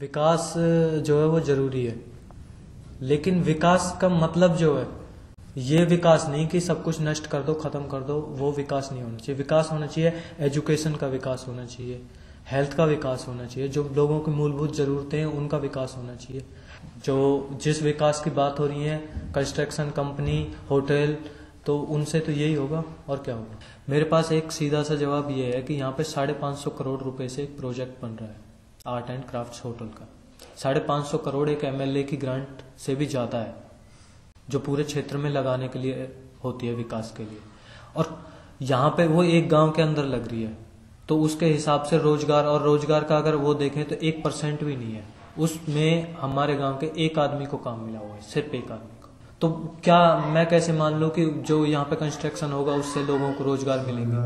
विकास जो है वो ज़रूरी है। लेकिन विकास का मतलब जो है, ये विकास नहीं कि सब कुछ नष्ट कर दो, खत्म कर दो, वो विकास नहीं होना चाहिए। विकास होना चाहिए, एजुकेशन का विकास होना चाहिए, हेल्थ का विकास होना चाहिए, जो लोगों की मूलभूत जरूरतें हैं, उनका विकास होना चाहिए। जो जिस विकास की बात हो रही है, कंस्ट्रक्शन कंपनी, होटल तो उनसे तो यही होगा, और क्या होगा? मेरे पास एक सीधा सा जवाब ये है कि यहाँ पे साढ़े पाँच सौ करोड़ रुपए से एक प्रोजेक्ट बन रहा है। आर्ट एंड क्राफ्ट होटल का। साढ़े पाँच सौ करोड़ एक एमएलए की ग्रांट से भी ज़्यादा है, जो पूरे क्षेत्र में लगाने के लिए होती है विकास के लिए। और यहाँ पे वो एक गाँव के अंदर लग रही है तो उसके हिसाब से रोज़गार, और रोज़गार का अगर वो देखें तो एक परसेंट भी नहीं है। उसमें हमारे गाँव के एक आदमी को काम मिला हुआ है, सिर्फ़ एक आदमी को। तो क्या मैं कैसे मान लू कि जो यहाँ पे कंस्ट्रक्शन होगा, उससे लोगों को रोज़गार मिलेंगे?